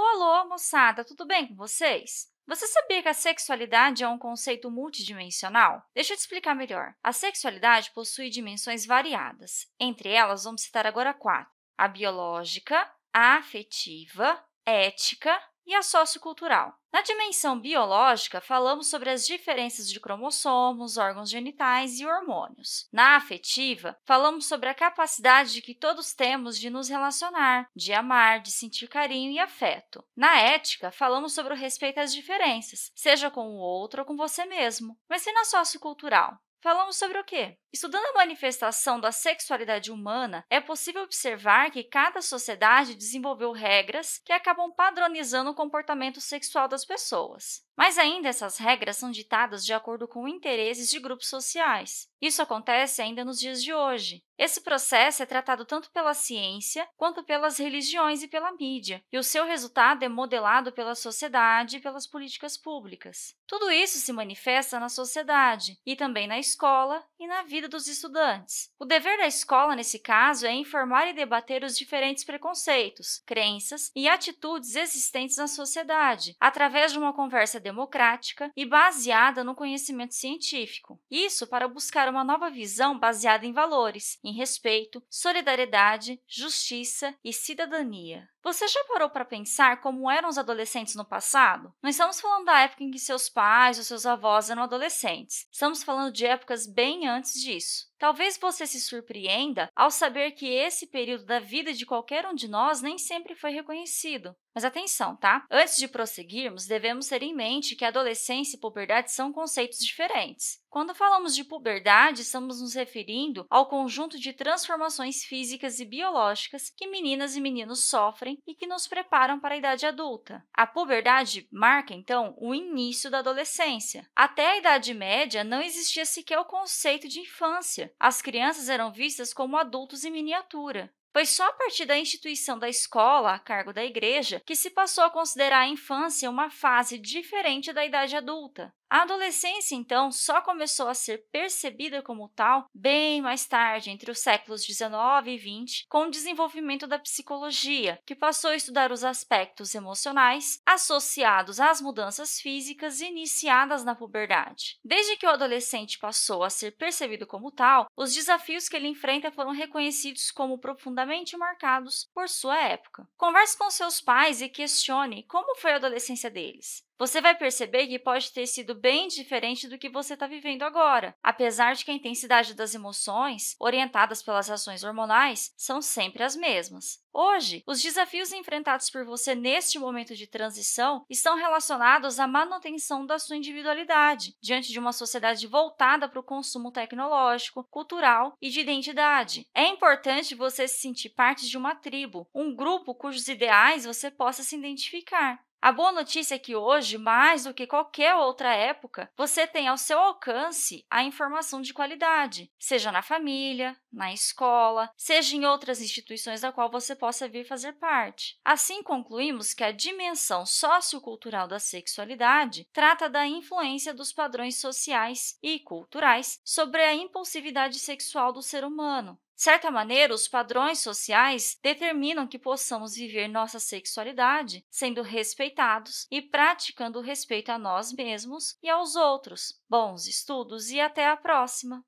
Alô, alô, moçada, tudo bem com vocês? Você sabia que a sexualidade é um conceito multidimensional? Deixa eu te explicar melhor. A sexualidade possui dimensões variadas. Entre elas, vamos citar agora quatro. A biológica, a afetiva, ética e a sociocultural. Na dimensão biológica, falamos sobre as diferenças de cromossomos, órgãos genitais e hormônios. Na afetiva, falamos sobre a capacidade que todos temos de nos relacionar, de amar, de sentir carinho e afeto. Na ética, falamos sobre o respeito às diferenças, seja com o outro ou com você mesmo. Mas e na sociocultural? Falamos sobre o quê? Estudando a manifestação da sexualidade humana, é possível observar que cada sociedade desenvolveu regras que acabam padronizando o comportamento sexual das pessoas. Mas ainda essas regras são ditadas de acordo com interesses de grupos sociais. Isso acontece ainda nos dias de hoje. Esse processo é tratado tanto pela ciência quanto pelas religiões e pela mídia, e o seu resultado é modelado pela sociedade e pelas políticas públicas. Tudo isso se manifesta na sociedade e também na escola e na vida dos estudantes. O dever da escola, nesse caso, é informar e debater os diferentes preconceitos, crenças e atitudes existentes na sociedade, através de uma conversa e baseada no conhecimento científico. Isso para buscar uma nova visão baseada em valores, em respeito, solidariedade, justiça e cidadania. Você já parou para pensar como eram os adolescentes no passado? Não estamos falando da época em que seus pais ou seus avós eram adolescentes. Estamos falando de épocas bem antes disso. Talvez você se surpreenda ao saber que esse período da vida de qualquer um de nós nem sempre foi reconhecido. Mas atenção, tá? Antes de prosseguirmos, devemos ter em mente que adolescência e puberdade são conceitos diferentes. Quando falamos de puberdade, estamos nos referindo ao conjunto de transformações físicas e biológicas que meninas e meninos sofrem e que nos preparam para a idade adulta. A puberdade marca, então, o início da adolescência. Até a Idade Média, não existia sequer o conceito de infância. As crianças eram vistas como adultos em miniatura. Foi só a partir da instituição da escola, a cargo da igreja, que se passou a considerar a infância uma fase diferente da idade adulta. A adolescência, então, só começou a ser percebida como tal bem mais tarde, entre os séculos 19 e 20, com o desenvolvimento da psicologia, que passou a estudar os aspectos emocionais associados às mudanças físicas iniciadas na puberdade. Desde que o adolescente passou a ser percebido como tal, os desafios que ele enfrenta foram reconhecidos como profundamente marcados por sua época. Converse com seus pais e questione como foi a adolescência deles você vai perceber que pode ter sido bem diferente do que você está vivendo agora, apesar de que a intensidade das emoções, orientadas pelas ações hormonais, são sempre as mesmas. Hoje, os desafios enfrentados por você neste momento de transição estão relacionados à manutenção da sua individualidade, diante de uma sociedade voltada para o consumo tecnológico, cultural e de identidade. É importante você se sentir parte de uma tribo, um grupo cujos ideais você possa se identificar. A boa notícia é que hoje, mais do que qualquer outra época, você tem ao seu alcance a informação de qualidade, seja na família, na escola, seja em outras instituições da qual você possa vir fazer parte. Assim, concluímos que a dimensão sociocultural da sexualidade trata da influência dos padrões sociais e culturais sobre a impulsividade sexual do ser humano, certa maneira, os padrões sociais determinam que possamos viver nossa sexualidade sendo respeitados e praticando o respeito a nós mesmos e aos outros. Bons estudos e até a próxima!